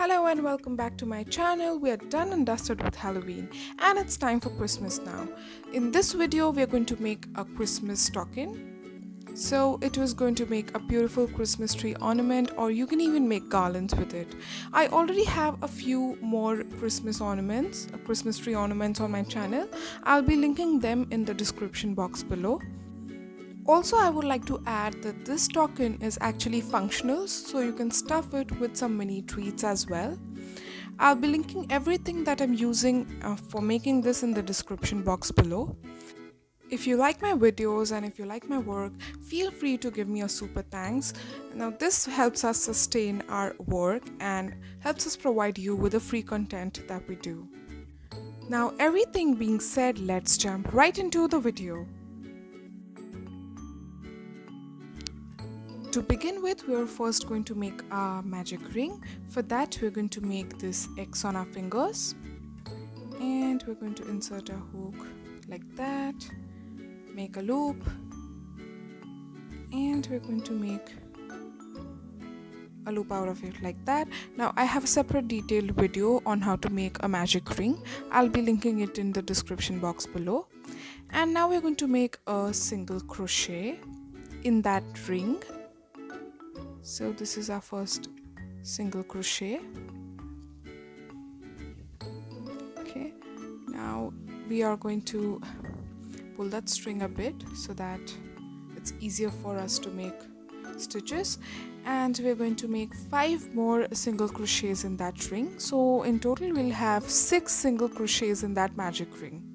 Hello and welcome back to my channel. We are done and dusted with Halloween and it's time for Christmas now. In this video we are going to make a Christmas stocking. So it was going to make a beautiful Christmas tree ornament or you can even make garlands with it. I already have a few more Christmas ornaments, a Christmas tree ornaments on my channel. I'll be linking them in the description box below. Also, I would like to add that this token is actually functional, so you can stuff it with some mini treats as well. I'll be linking everything that I'm using uh, for making this in the description box below. If you like my videos and if you like my work, feel free to give me a super thanks. Now, this helps us sustain our work and helps us provide you with the free content that we do. Now, everything being said, let's jump right into the video. To begin with, we are first going to make a magic ring. For that, we're going to make this X on our fingers. And we're going to insert a hook like that, make a loop, and we're going to make a loop out of it like that. Now I have a separate detailed video on how to make a magic ring. I'll be linking it in the description box below. And now we're going to make a single crochet in that ring so this is our first single crochet. Okay now we are going to pull that string a bit so that it's easier for us to make stitches. And we're going to make five more single crochets in that ring. So in total we'll have six single crochets in that magic ring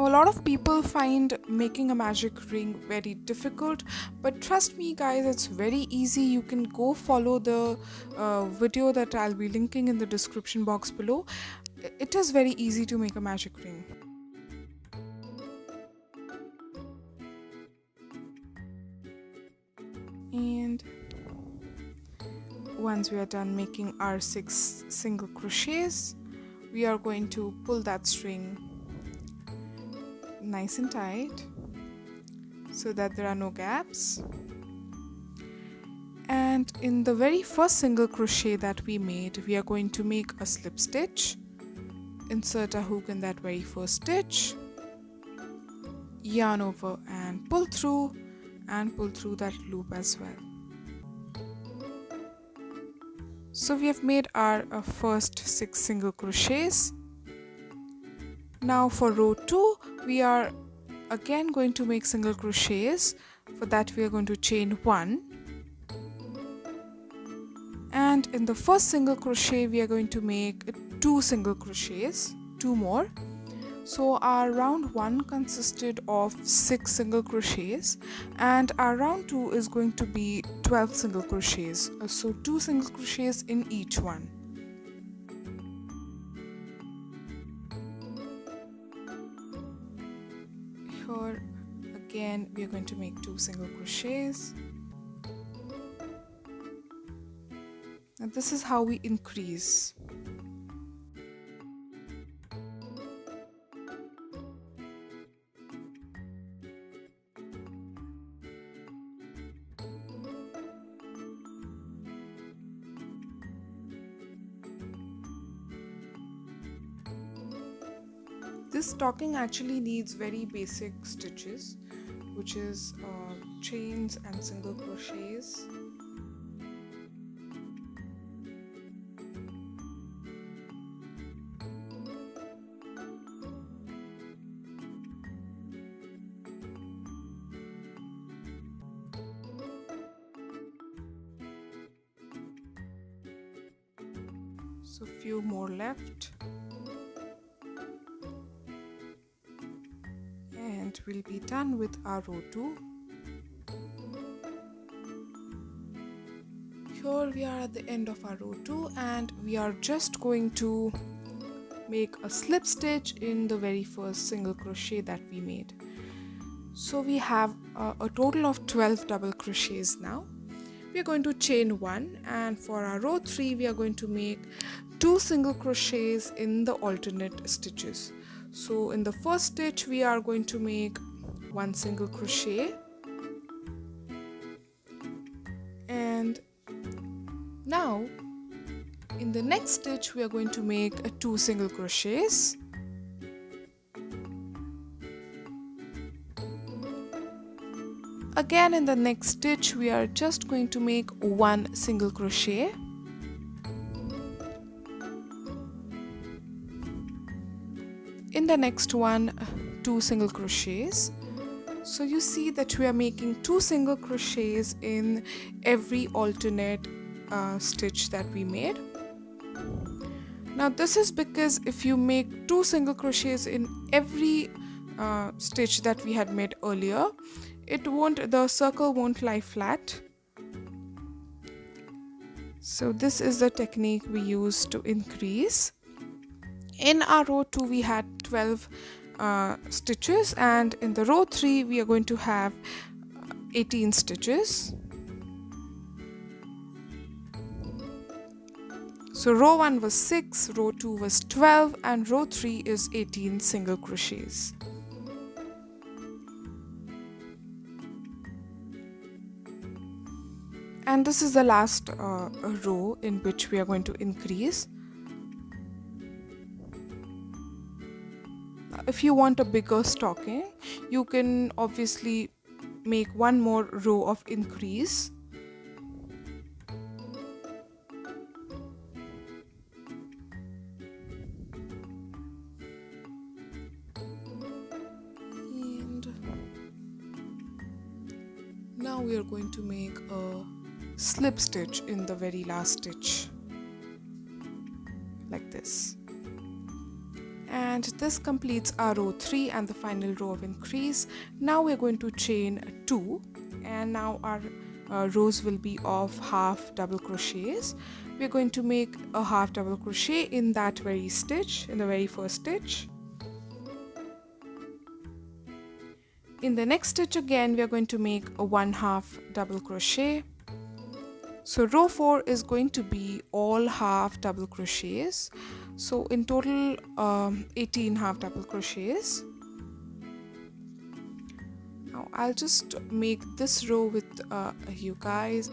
Now, a lot of people find making a magic ring very difficult, but trust me, guys, it's very easy. You can go follow the uh, video that I'll be linking in the description box below. It is very easy to make a magic ring. And once we are done making our six single crochets, we are going to pull that string nice and tight so that there are no gaps. And in the very first single crochet that we made we are going to make a slip stitch. Insert a hook in that very first stitch. Yarn over and pull through and pull through that loop as well. So we have made our uh, first six single crochets now for row 2 we are again going to make single crochets. For that we are going to chain one. And in the first single crochet we are going to make two single crochets two more. So our round one consisted of six single crochets and our round two is going to be 12 single crochets. So two single crochets in each one again we are going to make two single crochets. And this is how we increase stocking actually needs very basic stitches which is uh, chains and single crochets row 2 here we are at the end of our row 2 and we are just going to make a slip stitch in the very first single crochet that we made. So we have a, a total of 12 double crochets now. We are going to chain one and for our row 3 we are going to make two single crochets in the alternate stitches. So in the first stitch we are going to make one single crochet. And now in the next stitch we are going to make two single crochets. Again in the next stitch we are just going to make one single crochet. In the next one two single crochets so you see that we are making two single crochets in every alternate uh, stitch that we made. Now this is because if you make two single crochets in every uh, stitch that we had made earlier it won't the circle won't lie flat. So this is the technique we use to increase. In our row 2 we had 12 uh, stitches and in the row 3 we are going to have 18 stitches. So row 1 was 6 row 2 was 12 and row 3 is 18 single crochets. And this is the last uh, row in which we are going to increase if you want a bigger stocking you can obviously make one more row of increase. And now we are going to make a slip stitch in the very last stitch this completes our row 3 and the final row of increase. Now we're going to chain 2 and now our uh, rows will be of half double crochets. We're going to make a half double crochet in that very stitch in the very first stitch. In the next stitch again we are going to make a one half double crochet. So row 4 is going to be all half double crochets so in total um, 18 half double crochets. Now I'll just make this row with uh, you guys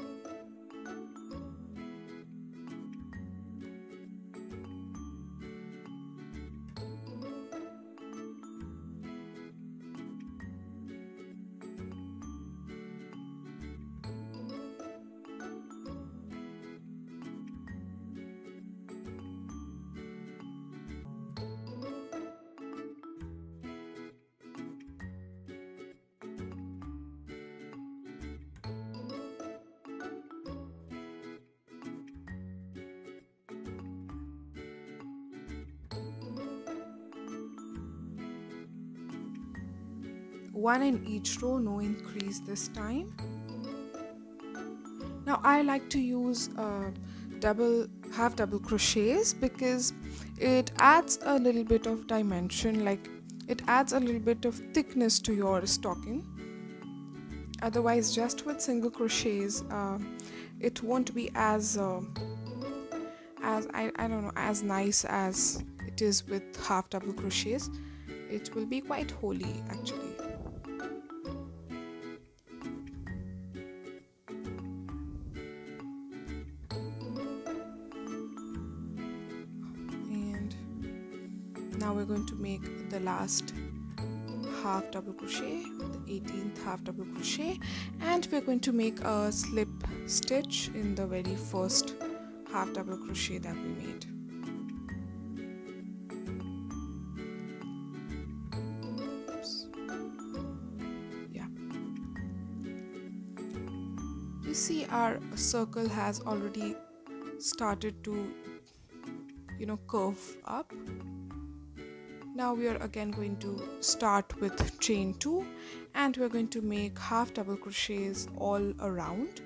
one in each row no increase this time. Now I like to use uh, double half double crochets because it adds a little bit of dimension like it adds a little bit of thickness to your stocking. Otherwise just with single crochets uh, it won't be as uh, as I, I don't know as nice as it is with half double crochets. It will be quite holey actually now we're going to make the last half double crochet the 18th half double crochet and we're going to make a slip stitch in the very first half double crochet that we made. Yeah. You see our circle has already started to you know curve up now we are again going to start with chain 2 and we're going to make half double crochets all around.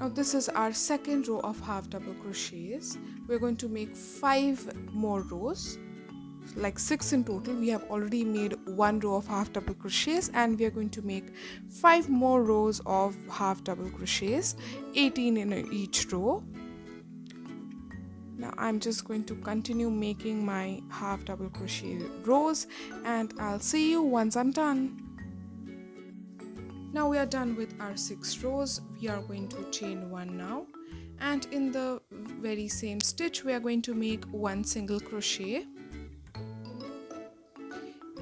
Now this is our second row of half double crochets. We're going to make five more rows like six in total. We have already made one row of half double crochets and we are going to make five more rows of half double crochets 18 in each row now I'm just going to continue making my half double crochet rows and I'll see you once I'm done. Now we are done with our six rows. We are going to chain one now. And in the very same stitch we are going to make one single crochet.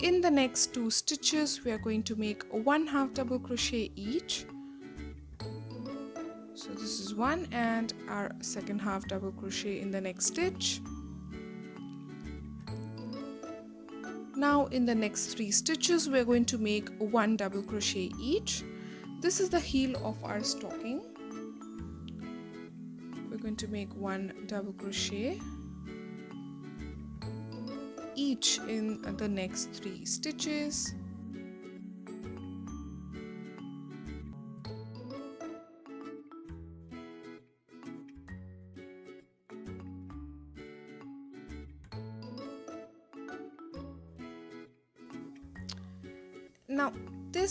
In the next two stitches we are going to make one half double crochet each so this is one and our second half double crochet in the next stitch. Now in the next three stitches we're going to make one double crochet each. This is the heel of our stocking. We're going to make one double crochet each in the next three stitches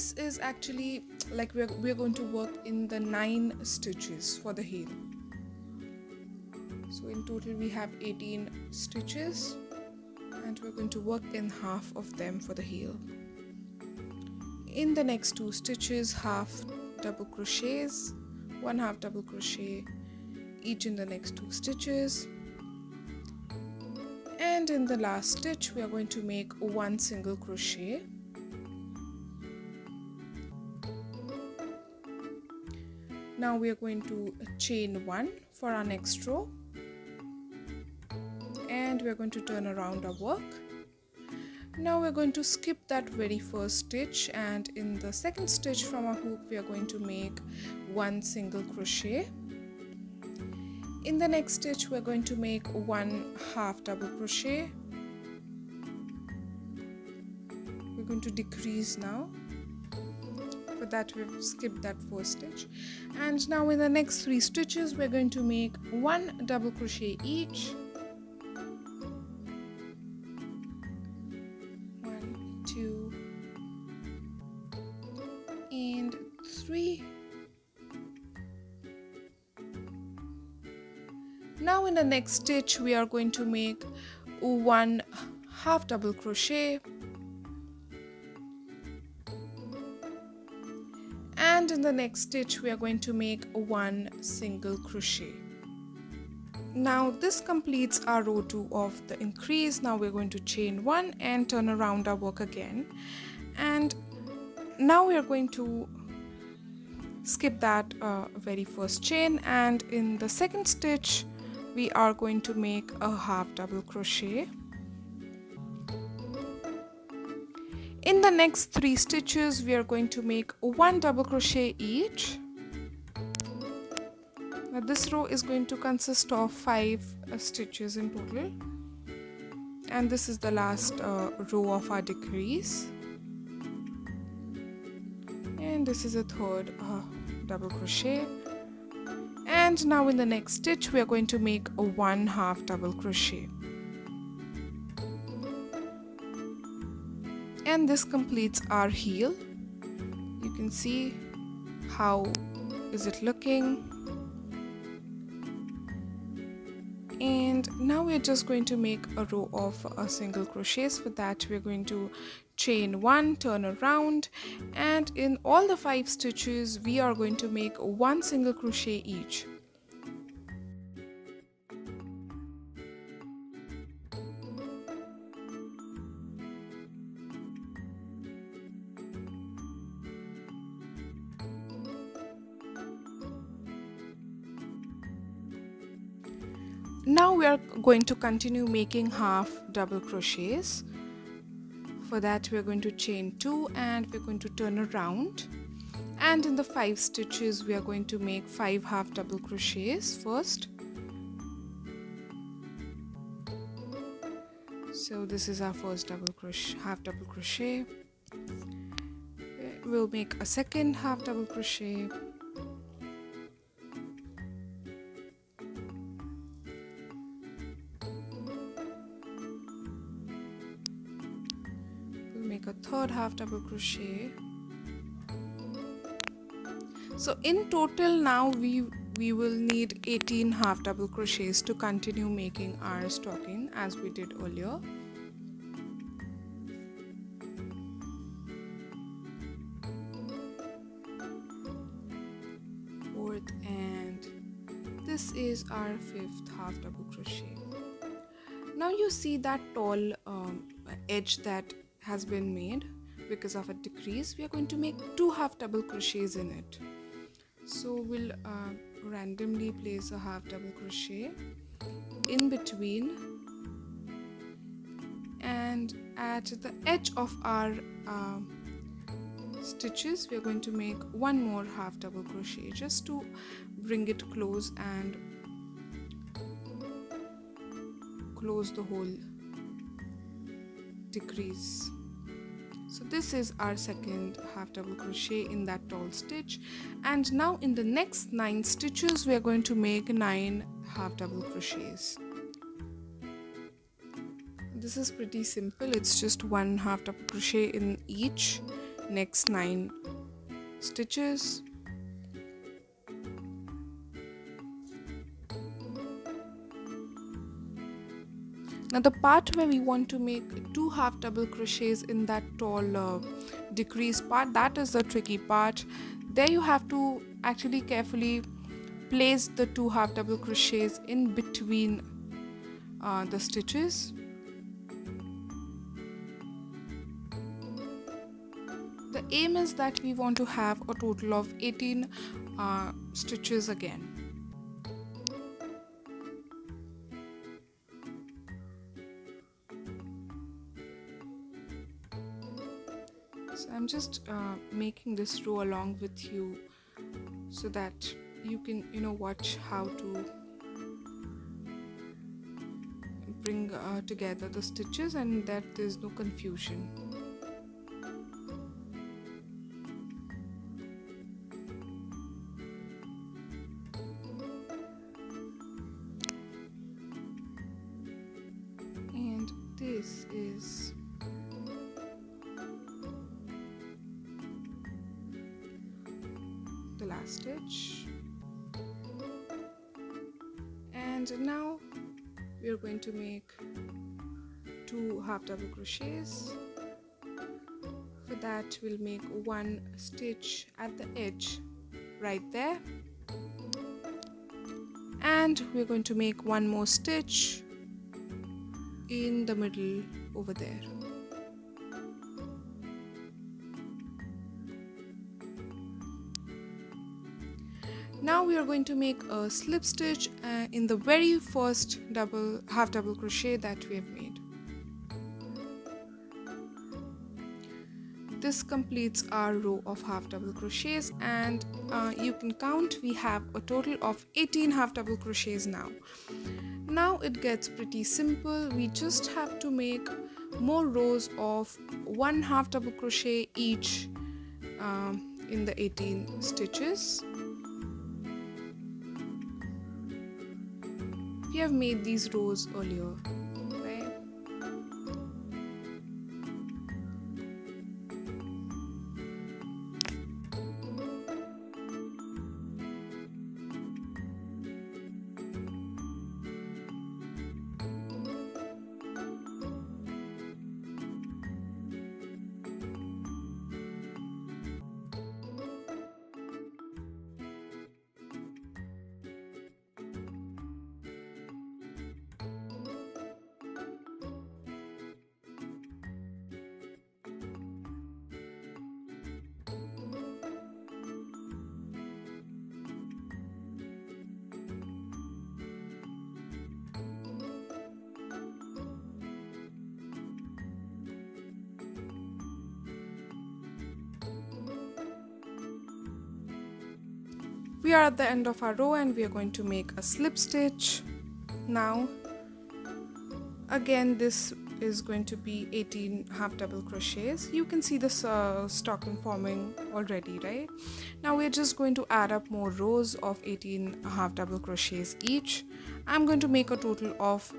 this is actually like we're, we're going to work in the nine stitches for the heel. So in total we have 18 stitches and we're going to work in half of them for the heel. In the next two stitches half double crochets one half double crochet each in the next two stitches. And in the last stitch we are going to make one single crochet now we are going to chain one for our next row. And we're going to turn around our work. Now we're going to skip that very first stitch. And in the second stitch from our hook we are going to make one single crochet. In the next stitch we're going to make one half double crochet. We're going to decrease now that we've skipped that first stitch. And now in the next three stitches we're going to make one double crochet each. One two and three. Now in the next stitch we are going to make one half double crochet in the next stitch we are going to make one single crochet. Now this completes our row 2 of the increase. Now we're going to chain one and turn around our work again. And now we are going to skip that uh, very first chain. And in the second stitch we are going to make a half double crochet the next three stitches we are going to make one double crochet each. Now this row is going to consist of five uh, stitches in total. And this is the last uh, row of our decrease. And this is a third uh, double crochet. And now in the next stitch we are going to make a one half double crochet this completes our heel you can see how is it looking. And now we're just going to make a row of a single crochets. For that we're going to chain one turn around and in all the five stitches we are going to make one single crochet each are going to continue making half double crochets. For that we're going to chain two and we're going to turn around. And in the five stitches we are going to make five half double crochets first. So this is our first double crochet half double crochet. We'll make a second half double crochet a third half double crochet. So in total now we we will need 18 half double crochets to continue making our stocking as we did earlier. Fourth and this is our fifth half double crochet. Now you see that tall um, edge that has been made. Because of a decrease we are going to make two half double crochets in it. So we'll uh, randomly place a half double crochet in between and at the edge of our uh, stitches we are going to make one more half double crochet just to bring it close and close the whole decrease so this is our second half double crochet in that tall stitch. And now in the next nine stitches we are going to make nine half double crochets. This is pretty simple. It's just one half double crochet in each next nine stitches now the part where we want to make two half double crochets in that tall uh, decrease part that is the tricky part. There you have to actually carefully place the two half double crochets in between uh, the stitches. The aim is that we want to have a total of 18 uh, stitches again i'm just uh, making this row along with you so that you can you know watch how to bring uh, together the stitches and that there's no confusion. And this is stitch and now we are going to make two half double crochets. For that we'll make one stitch at the edge right there. And we're going to make one more stitch in the middle over there going to make a slip stitch uh, in the very first double half double crochet that we have made. This completes our row of half double crochets and uh, you can count we have a total of 18 half double crochets now. Now it gets pretty simple. We just have to make more rows of one half double crochet each um, in the 18 stitches we have made these rows earlier we are at the end of our row and we are going to make a slip stitch. Now again this is going to be 18 half double crochets. You can see this uh, stocking forming already right? Now we're just going to add up more rows of 18 half double crochets each. I'm going to make a total of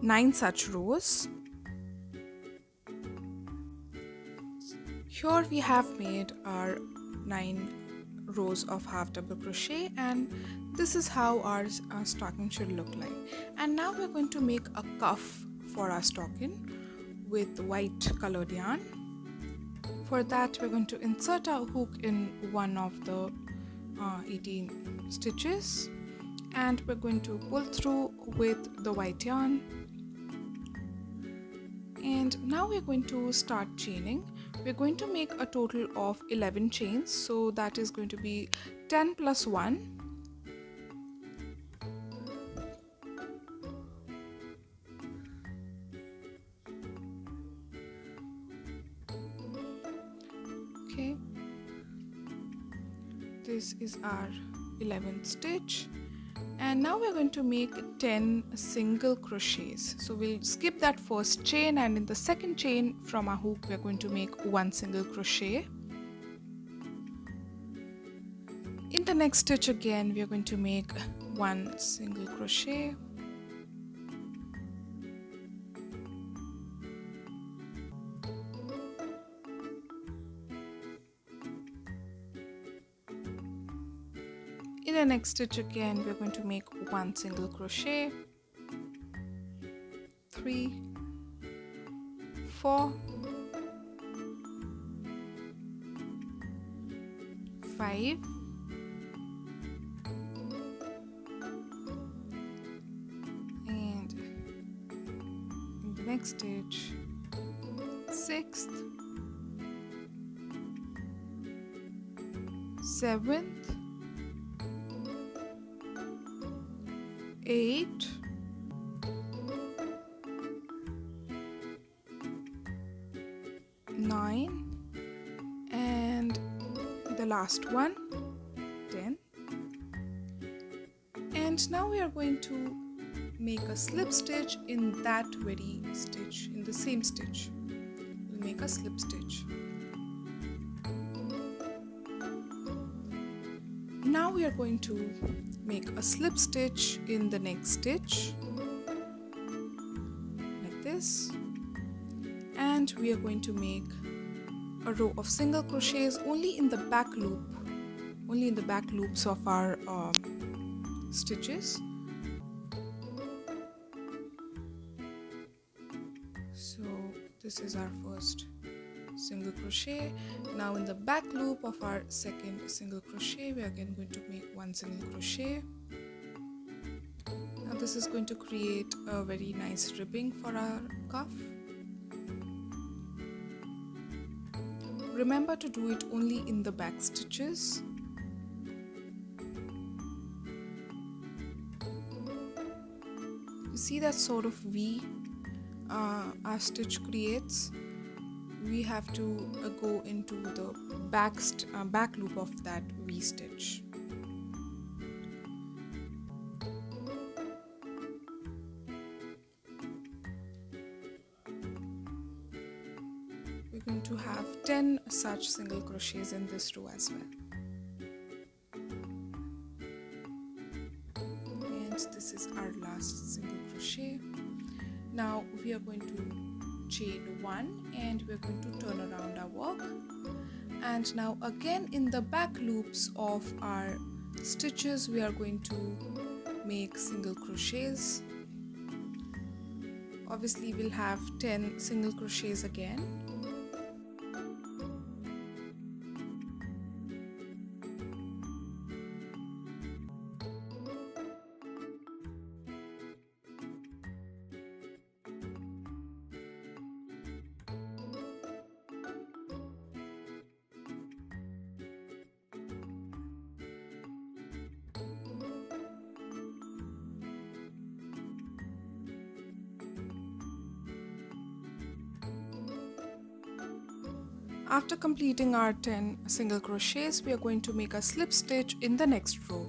nine such rows. Here we have made our nine rows of half double crochet and this is how our, our stocking should look like. And now we're going to make a cuff for our stocking with white colored yarn. For that we're going to insert our hook in one of the uh, 18 stitches and we're going to pull through with the white yarn. And now we're going to start chaining we're going to make a total of 11 chains. So that is going to be 10 plus 1 okay. This is our 11th stitch and now we're going to make 10 single crochets. So we'll skip that first chain and in the second chain from our hook we're going to make one single crochet. In the next stitch again we're going to make one single crochet next stitch again we're going to make one single crochet. Three four five and in the next stitch sixth seventh eight. Nine. And the last one ten. And now we are going to make a slip stitch in that very stitch in the same stitch. We'll make a slip stitch now we are going to make a slip stitch in the next stitch like this. And we are going to make a row of single crochets only in the back loop only in the back loops of our um, stitches. So this is our first single crochet. Now in the back loop of our second single crochet we are again going to make one single crochet. Now this is going to create a very nice ribbing for our cuff. Remember to do it only in the back stitches. You see that sort of V uh, our stitch creates we have to uh, go into the back, uh, back loop of that V stitch. We're going to have 10 such single crochets in this row as well. And this is our last single crochet. Now we are going to chain one and we're going to turn around our work. And now again in the back loops of our stitches we are going to make single crochets. Obviously we'll have 10 single crochets again completing our 10 single crochets, we are going to make a slip stitch in the next row.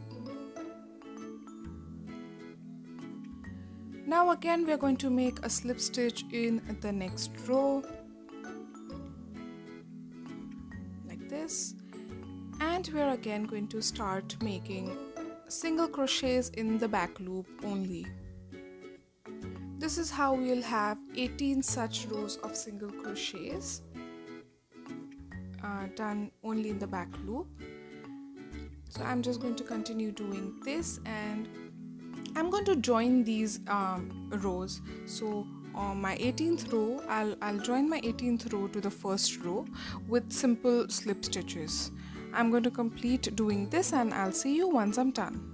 Now again we are going to make a slip stitch in the next row like this and we are again going to start making single crochets in the back loop only. This is how we'll have 18 such rows of single crochets uh, done only in the back loop. So I'm just going to continue doing this and I'm going to join these um, rows. So on my 18th row I'll, I'll join my 18th row to the first row with simple slip stitches. I'm going to complete doing this and I'll see you once I'm done.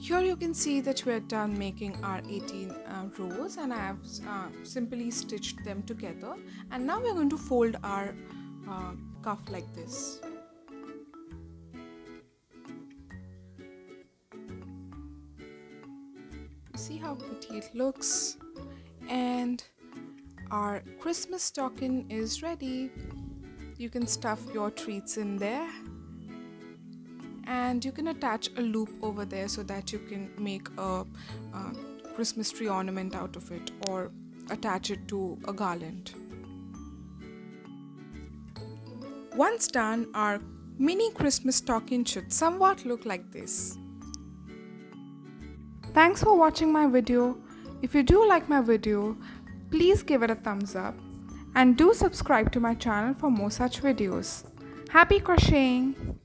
Here you can see that we're done making our 18 uh, rows and I have uh, simply stitched them together. And now we're going to fold our uh, cuff like this. See how pretty it looks. And our Christmas stocking is ready. You can stuff your treats in there. And you can attach a loop over there so that you can make a, a Christmas tree ornament out of it or attach it to a garland. Once done, our mini Christmas stocking should somewhat look like this. Thanks for watching my video. If you do like my video, please give it a thumbs up and do subscribe to my channel for more such videos. Happy crocheting!